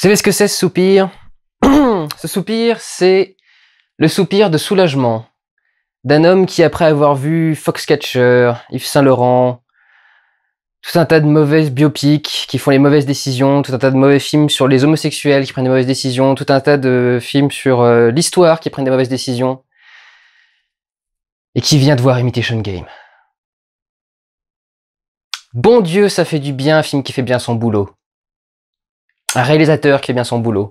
Vous savez ce que c'est ce soupir? Ce soupir, c'est le soupir de soulagement d'un homme qui, après avoir vu Foxcatcher, Yves Saint Laurent, tout un tas de mauvaises biopics qui font les mauvaises décisions, tout un tas de mauvais films sur les homosexuels qui prennent des mauvaises décisions, tout un tas de films sur euh, l'histoire qui prennent des mauvaises décisions, et qui vient de voir Imitation Game. Bon Dieu, ça fait du bien un film qui fait bien son boulot. Un réalisateur qui fait bien son boulot.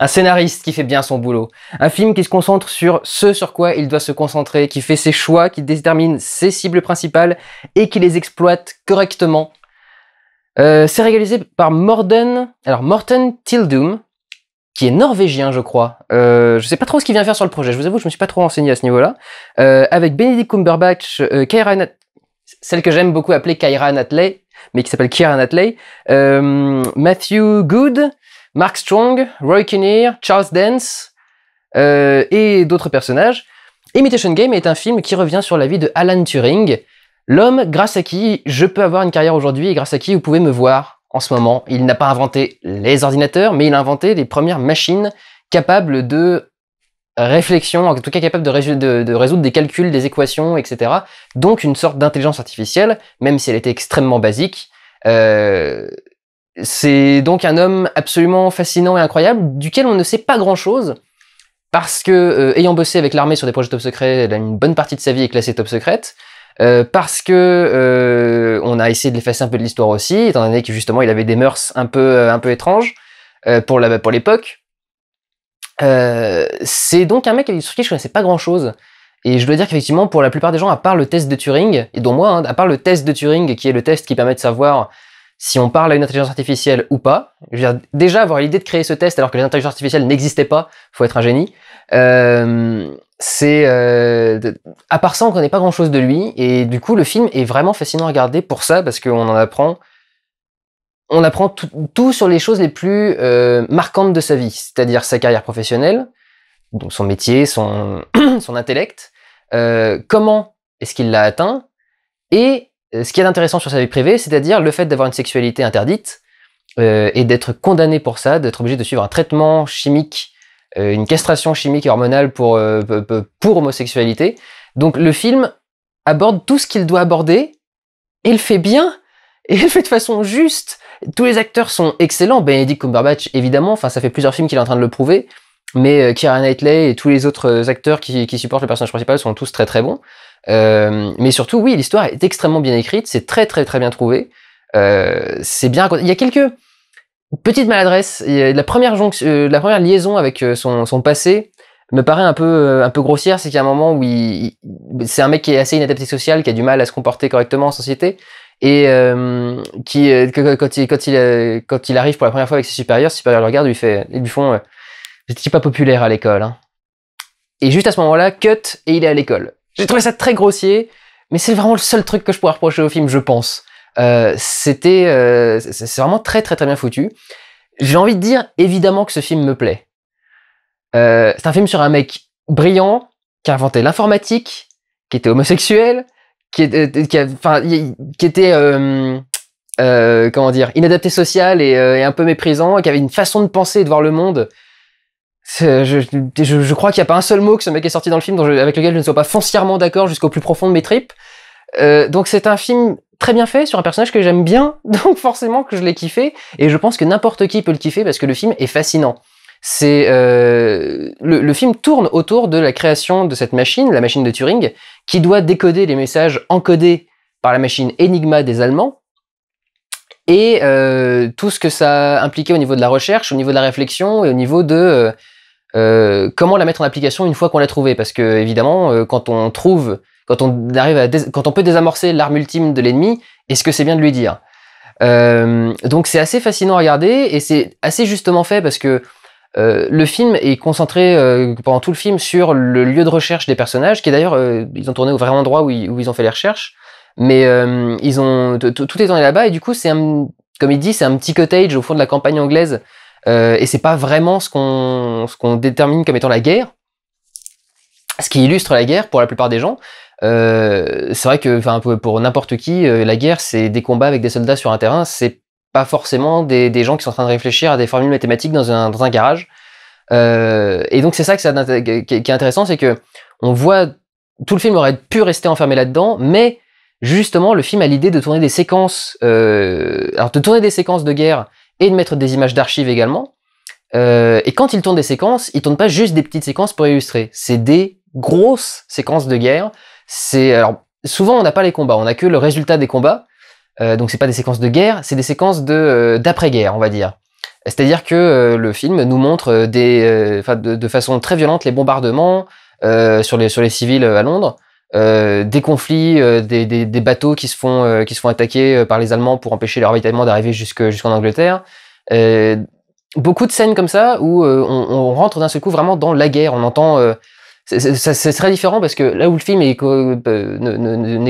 Un scénariste qui fait bien son boulot. Un film qui se concentre sur ce sur quoi il doit se concentrer, qui fait ses choix, qui détermine ses cibles principales et qui les exploite correctement. Euh, c'est réalisé par Morten, alors Morten Tildum, qui est norvégien, je crois. Euh, je sais pas trop ce qu'il vient faire sur le projet. Je vous avoue, je me suis pas trop renseigné à ce niveau-là. Euh, avec Benedict Cumberbatch, euh, Keira celle que j'aime beaucoup appeler Kyra Natley, mais qui s'appelle Keira Natley, euh, Matthew Good, Mark Strong, Roy Kinnear, Charles Dance euh, et d'autres personnages. Imitation Game est un film qui revient sur la vie de Alan Turing, l'homme grâce à qui je peux avoir une carrière aujourd'hui et grâce à qui vous pouvez me voir en ce moment. Il n'a pas inventé les ordinateurs, mais il a inventé les premières machines capables de réflexion, en tout cas capable de, résoudre des calculs, des équations, etc. Donc une sorte d'intelligence artificielle, même si elle était extrêmement basique. Euh, c'est donc un homme absolument fascinant et incroyable, duquel on ne sait pas grand-chose, parce que, euh, ayant bossé avec l'armée sur des projets top secrets, une bonne partie de sa vie est classée top secrète, euh, parce que on a essayé de l'effacer un peu de l'histoire aussi, étant donné que justement il avait des mœurs un peu, un peu étranges pour la, l'époque. c'est donc un mec sur qui je connaissais pas grand-chose. Et je dois dire qu'effectivement, pour la plupart des gens, à part le test de Turing, et dont moi, hein, à part le test de Turing, qui est le test qui permet de savoir si on parle à une intelligence artificielle ou pas. Je veux dire, déjà avoir l'idée de créer ce test alors que les intelligences artificielles n'existaient pas, faut être un génie. Euh, c'est euh, à part ça, on connaît pas grand chose de lui et du coup le film est vraiment fascinant à regarder pour ça parce qu'on en apprend. On apprend tout, sur les choses les plus euh, marquantes de sa vie, c'est-à-dire sa carrière professionnelle, donc son métier, son, son intellect, euh, comment est-ce qu'il l'a atteint, et euh, ce qui est intéressant sur sa vie privée, c'est-à-dire le fait d'avoir une sexualité interdite et d'être condamné pour ça, d'être obligé de suivre un traitement chimique, une castration chimique et hormonale pour, pour homosexualité. Donc le film aborde tout ce qu'il doit aborder et il fait bien et le fait de façon juste. Tous les acteurs sont excellents. Benedict Cumberbatch, évidemment, enfin ça fait plusieurs films qu'il est en train de le prouver. Mais Keira Knightley et tous les autres acteurs qui, supportent le personnage principal sont tous très très bons. Euh, mais surtout, oui, l'histoire est extrêmement bien écrite, c'est très très très bien trouvé. Euh, c'est bien. Il y a quelques petites maladresses. La première, euh, la première liaison avec euh, son, passé me paraît un peu euh, un peu grossière. C'est qu'il y a un moment où c'est un mec qui est assez inadapté social, qui a du mal à se comporter correctement en société et euh, qui quand il quand il arrive pour la première fois avec ses supérieurs, ses supérieurs le regardent, lui fait, ils lui font, j'étais pas populaire à l'école. Hein. Et juste à ce moment-là, cut et il est à l'école. J'ai trouvé ça très grossier, mais c'est vraiment le seul truc que je pourrais reprocher au film, je pense. Euh, c'était, euh, c'est vraiment très très très bien foutu. J'ai envie de dire évidemment que ce film me plaît. Euh, c'est un film sur un mec brillant qui a inventé l'informatique, qui était homosexuel, qui, était, qui, était euh, euh, comment dire inadapté social et, euh, et, un peu méprisant, qui avait une façon de penser et de voir le monde je, je, je, crois qu'il n'y a pas un seul mot que ce mec est sorti dans le film avec lequel je ne sois pas foncièrement d'accord jusqu'au plus profond de mes tripes. Euh, donc c'est un film très bien fait sur un personnage que j'aime bien, donc forcément que je l'ai kiffé, et je pense que n'importe qui peut le kiffer parce que le film est fascinant. Euh, le, film tourne autour de la création de cette machine, la machine de Turing, qui doit décoder les messages encodés par la machine Enigma des Allemands, et euh, tout ce que ça impliquait au niveau de la recherche, au niveau de la réflexion et au niveau de euh, comment la mettre en application une fois qu'on l'a trouvée. Parce que évidemment, quand on trouve, quand on arrive quand on peut désamorcer l'arme ultime de l'ennemi, est-ce que c'est bien de lui dire? Donc c'est assez fascinant à regarder et c'est assez justement fait parce que le film est concentré pendant tout le film sur le lieu de recherche des personnages, qui d'ailleurs, ils ont tourné au vrai endroit où ils, ont fait les recherches. Mais ils ont tout est là-bas et du coup c'est comme il dit, c'est un petit cottage au fond de la campagne anglaise euh, et c'est pas vraiment ce qu'on ce qu'on détermine comme étant la guerre. Ce qui illustre la guerre pour la plupart des gens. Euh, c'est vrai que, enfin, pour, n'importe qui, euh, la guerre, c'est des combats avec des soldats sur un terrain. C'est pas forcément des, des, gens qui sont en train de réfléchir à des formules mathématiques dans un, dans un garage. Euh, et donc c'est ça, qui est intéressant, c'est que on voit tout le film aurait pu rester enfermé là-dedans, mais justement le film a l'idée de tourner des séquences, euh, alors de tourner des séquences de guerre et de mettre des images d'archives également. Euh, et quand il tourne des séquences, il tourne pas juste des petites séquences pour illustrer, c'est des grosses séquences de guerre. C'est alors souvent on n'a pas les combats, on a que le résultat des combats. Euh, donc c'est pas des séquences de guerre, c'est des séquences euh, d'après-guerre, on va dire. C'est-à-dire que euh, le film nous montre euh, des, de, de, façon très violente les bombardements sur les sur les civils à Londres, des conflits, des, des, des, bateaux qui se font qui se font attaquer par les Allemands pour empêcher leur ravitaillement d'arriver jusque jusqu'en Angleterre. beaucoup de scènes comme ça où on, on, rentre d'un seul coup vraiment dans la guerre. On entend c'est très différent parce que là où le film n'est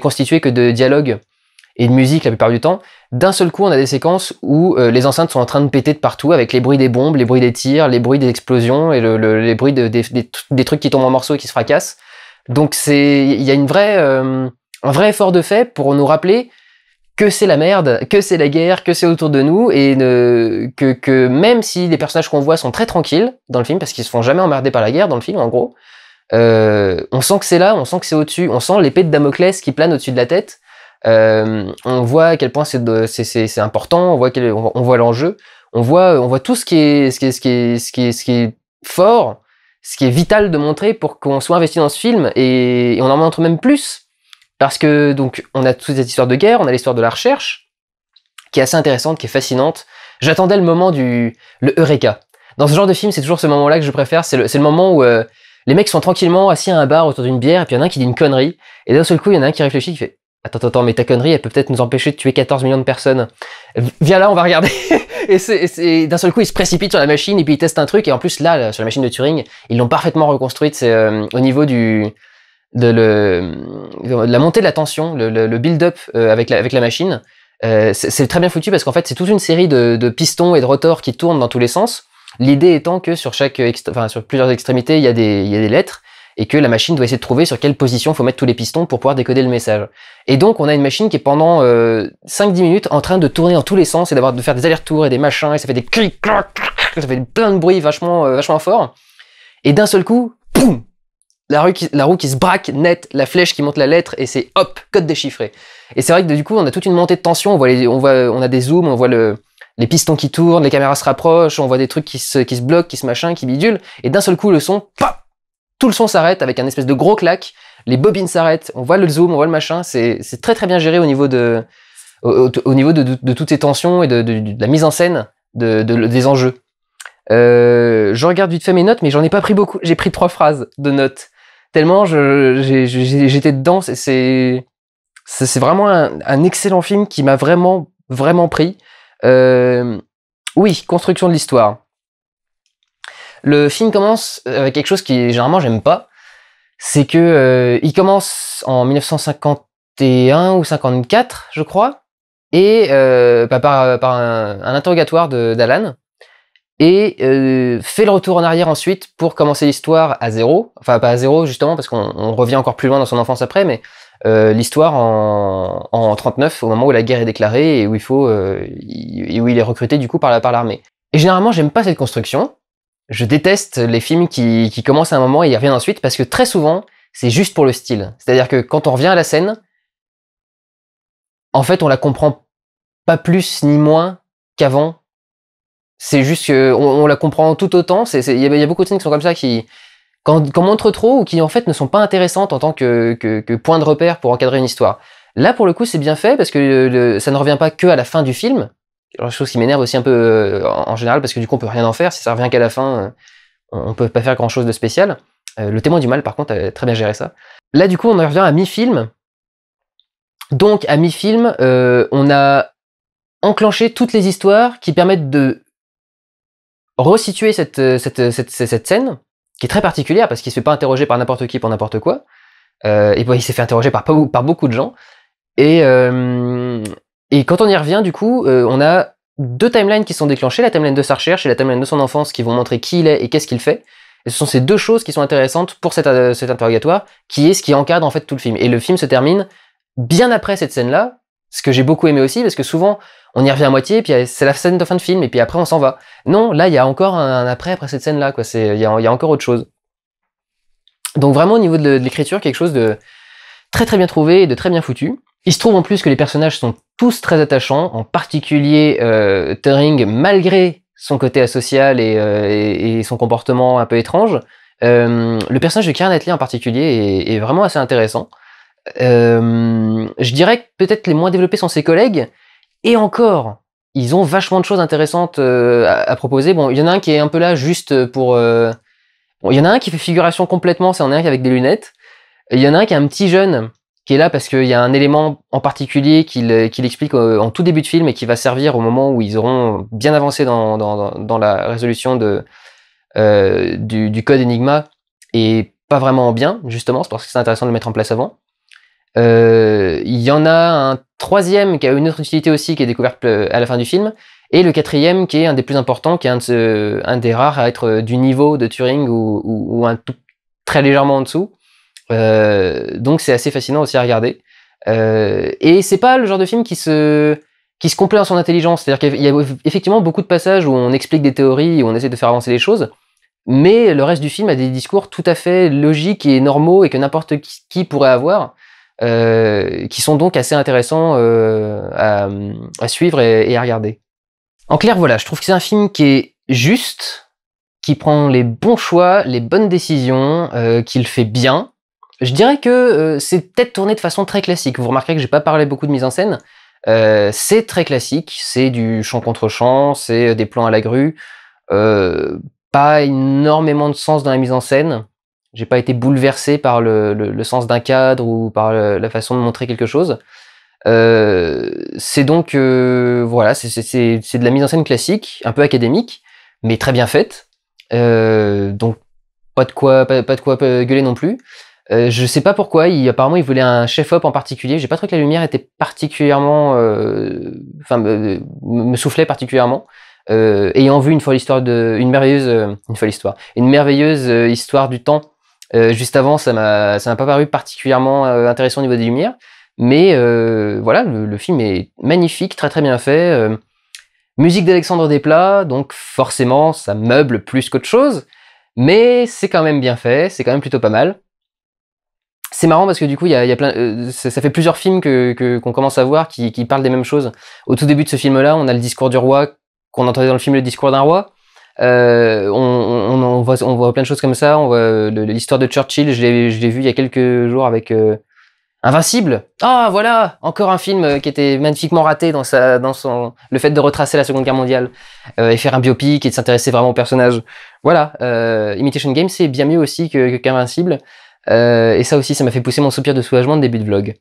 constitué que de dialogues et de musique la plupart du temps, d'un seul coup on a des séquences où euh, les enceintes sont en train de péter de partout avec les bruits des bombes, les bruits des tirs, les bruits des explosions et le, les bruits de, des, des, trucs qui tombent en morceaux et qui se fracassent. Donc c'est il y a une vraie euh, un vrai effort de fait pour nous rappeler que c'est la merde, que c'est la guerre, que c'est autour de nous et que, que même si les personnages qu'on voit sont très tranquilles dans le film parce qu'ils se font jamais emmerder par la guerre dans le film en gros, euh, on sent que c'est là, on sent que c'est au-dessus, on sent l'épée de Damoclès qui plane au-dessus de la tête. Euh, on voit à quel point c'est important, on voit, quel, voit l'enjeu, on voit, on voit tout ce qui est, ce qui est, ce qui est, ce qui est, ce qui est fort, ce qui est vital de montrer pour qu'on soit investi dans ce film et, on en montre même plus parce que donc on a toute cette histoire de guerre, on a l'histoire de la recherche qui est assez intéressante, qui est fascinante. J'attendais le moment du le eureka. Dans ce genre de film, c'est toujours ce moment-là que je préfère. C'est le, le moment où euh, les mecs sont tranquillement assis à un bar autour d'une bière, et puis il y en a un qui dit une connerie, et d'un seul coup, il y en a un qui réfléchit, qui fait Attends, attends, mais ta connerie, elle peut peut-être nous empêcher de tuer 14 millions de personnes. Viens là, on va regarder. et, c'est, d'un seul coup, il se précipite sur la machine et puis il teste un truc. Et en plus, là, sur la machine de Turing, ils l'ont parfaitement reconstruite. C'est euh, au niveau du de, le, de la montée de la tension, le, le, build-up euh, avec, la, avec la machine. Euh, c'est, très bien foutu parce qu'en fait, c'est toute une série de, de, pistons et de rotors qui tournent dans tous les sens. L'idée étant que sur chaque, enfin, sur plusieurs extrémités, il y a des, il y a des lettres et que la machine doit essayer de trouver sur quelle position faut mettre tous les pistons pour pouvoir décoder le message. Et donc on a une machine qui est pendant euh, 5-10 minutes en train de tourner dans tous les sens et d'avoir de faire des allers-retours et des machins et ça fait des clics, ça fait plein de bruit vachement euh, vachement fort. Et d'un seul coup, poum, la, roue qui, la roue qui se braque net, la flèche qui monte la lettre et c'est hop, code déchiffré. Et c'est vrai que du coup on a toute une montée de tension, on voit on voit on a des zooms, on voit le les pistons qui tournent, les caméras se rapprochent, on voit des trucs qui se, qui se bloquent, qui se machin, qui bidulent, et d'un seul coup le son, pop, tout le son s'arrête avec un espèce de gros clac, les bobines s'arrêtent, on voit le zoom, on voit le machin, c'est très très bien géré au niveau de, au, toutes ces tensions et de, la mise en scène de, des enjeux. Euh, je regarde vite fait mes notes, mais j'en ai pas pris beaucoup. J'ai pris trois phrases de notes. Tellement j'étais dedans. C'est vraiment un, un, excellent film qui m'a vraiment vraiment pris. Euh, oui, construction de l'histoire. Le film commence avec quelque chose qui généralement j'aime pas, c'est que euh, il commence en 1951 ou 54, je crois, et euh, bah, par, un, interrogatoire d'Alan, et euh, fait le retour en arrière ensuite pour commencer l'histoire à zéro, enfin pas à zéro justement parce qu'on revient encore plus loin dans son enfance après, mais l'histoire en, en 39, au moment où la guerre est déclarée et où il faut, où il est recruté du coup par l'armée. Par et généralement, j'aime pas cette construction. Je déteste les films qui, qui commencent à un moment et y reviennent ensuite parce que très souvent, c'est juste pour le style. C'est-à-dire que quand on revient à la scène, en fait, on la comprend pas plus ni moins qu'avant. C'est juste que on, la comprend tout autant. Il y, a beaucoup de scènes qui sont comme ça qui, qu'on montre trop ou qui en fait ne sont pas intéressantes en tant que, que, que, point de repère pour encadrer une histoire. Là, pour le coup, c'est bien fait parce que ça ne revient pas que à la fin du film. Chose qui m'énerve aussi un peu euh, en, général parce que du coup, on peut rien en faire. Si ça revient qu'à la fin, euh, on peut pas faire grand chose de spécial. Euh, le témoin du mal, par contre, a très bien géré ça. Là, du coup, on en revient à mi-film. Donc, à mi-film, on a enclenché toutes les histoires qui permettent de resituer cette, scène qui est très particulière parce qu'il se fait pas interroger par n'importe qui pour n'importe quoi. Et il s'est fait interroger par, beaucoup de gens. Et, et quand on y revient, du coup, euh, on a deux timelines qui sont déclenchées, la timeline de sa recherche et la timeline de son enfance qui vont montrer qui il est et qu'est-ce qu'il fait. Et ce sont ces deux choses qui sont intéressantes pour cet, cet interrogatoire, qui est ce qui encadre en fait tout le film. Et le film se termine bien après cette scène-là, Ce que j'ai beaucoup aimé aussi, parce que souvent, on y revient à moitié, puis c'est la scène de fin de film, et puis après on s'en va. Non, là, il y a encore un, après, après cette scène-là, quoi. Il y a encore autre chose. Donc vraiment, au niveau de l'écriture, quelque chose de très très bien trouvé et de très bien foutu. Il se trouve en plus que les personnages sont tous très attachants, en particulier euh, Turing, malgré son côté asocial et, euh, et, son comportement un peu étrange. Euh, le personnage de Karen Knightley en particulier est, vraiment assez intéressant. Euh, je dirais que peut-être les moins développés sont ses collègues, et encore, ils ont vachement de choses intéressantes euh, à, à, proposer. Bon, il y en a un qui est un peu là juste pour... Euh, bon, il y en a un qui fait figuration complètement, c'est en un avec des lunettes. Il y en a un qui est un petit jeune qui est là parce qu'il y a un élément en particulier qu'il explique en tout début de film et qui va servir au moment où ils auront bien avancé dans, dans, la résolution de, euh, du, code Enigma et pas vraiment bien, justement, c'est parce que c'est intéressant de le mettre en place avant. Euh, il y en a un troisième qui a une autre utilité aussi, qui est découverte euh, à la fin du film, et le quatrième qui est un des plus importants, qui est un des rares à être du niveau de Turing ou, ou, ou un tout, très légèrement en dessous. Euh, donc c'est assez fascinant aussi à regarder. Euh, et c'est pas le genre de film qui se qui se complaît en son intelligence. C'est-à-dire qu'il y a effectivement beaucoup de passages où on explique des théories, où on essaie de faire avancer les choses, mais le reste du film a des discours tout à fait logiques et normaux et que n'importe qui pourrait avoir, euh, qui sont donc assez intéressants euh, à, suivre et, et, à regarder. En clair, voilà, je trouve que c'est un film qui est juste, qui prend les bons choix, les bonnes décisions, euh, qu'il fait bien, je dirais que euh, c'est peut-être tourné de façon très classique. Vous remarquerez que j'ai pas parlé beaucoup de mise en scène. Euh, c'est très classique, c'est du champ contre champ, c'est des plans à la grue. Euh, pas énormément de sens dans la mise en scène. J'ai pas été bouleversé par le, sens d'un cadre ou par la façon de montrer quelque chose. Euh, c'est donc euh, voilà, c'est de la mise en scène classique, un peu académique, mais très bien faite. Euh, donc pas de quoi gueuler non plus. Euh, je sais pas pourquoi, apparemment il voulait un chef-op en particulier. J'ai pas trouvé que la lumière était particulièrement, euh, enfin me, soufflait particulièrement. Euh, ayant vu une folle histoire de, une merveilleuse, une histoire, une merveilleuse histoire du temps juste avant, ça m'a, ça m'a pas paru particulièrement intéressant au niveau des lumières. Mais voilà, le, le, film est magnifique, très très bien fait. musique d'Alexandre Desplat, donc forcément ça meuble plus qu'autre chose, mais c'est quand même bien fait, c'est quand même plutôt pas mal c'est marrant parce que du coup, il y a, plein, euh, ça, fait plusieurs films que qu'on commence à voir qui, qui, parlent des mêmes choses. Au tout début de ce film-là, on a le discours du roi qu'on entendait dans le film Le discours d'un roi. Euh, on, on, on, voit, on voit plein de choses comme ça. On voit l'histoire de Churchill. Je l'ai vu il y a quelques jours avec euh, Invincible. Ah voilà, encore un film qui était magnifiquement raté dans sa, dans son, le fait de retracer la Seconde Guerre mondiale euh, et faire un biopic et de s'intéresser vraiment au personnage. Voilà, euh, Imitation Game c'est bien mieux aussi que qu'Invincible. Euh, et ça aussi, ça m'a fait pousser mon soupir de soulagement de début de vlog.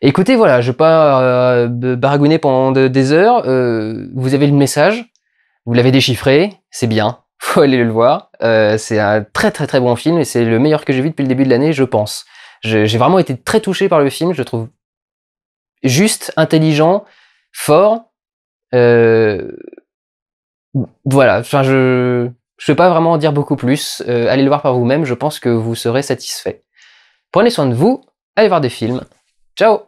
Écoutez, voilà, je vais pas euh, baragouiner pendant de, des heures. Euh, vous avez le message, vous l'avez déchiffré, c'est bien, faut aller le voir. Euh, c'est un très très très bon film et c'est le meilleur que j'ai vu depuis le début de l'année, je pense. J'ai vraiment été très touché par le film, je le trouve juste, intelligent, fort. Voilà, enfin je je ne vais pas vraiment en dire beaucoup plus. Euh, allez le voir par vous-même, je pense que vous serez satisfait. Prenez soin de vous, allez voir des films. Ciao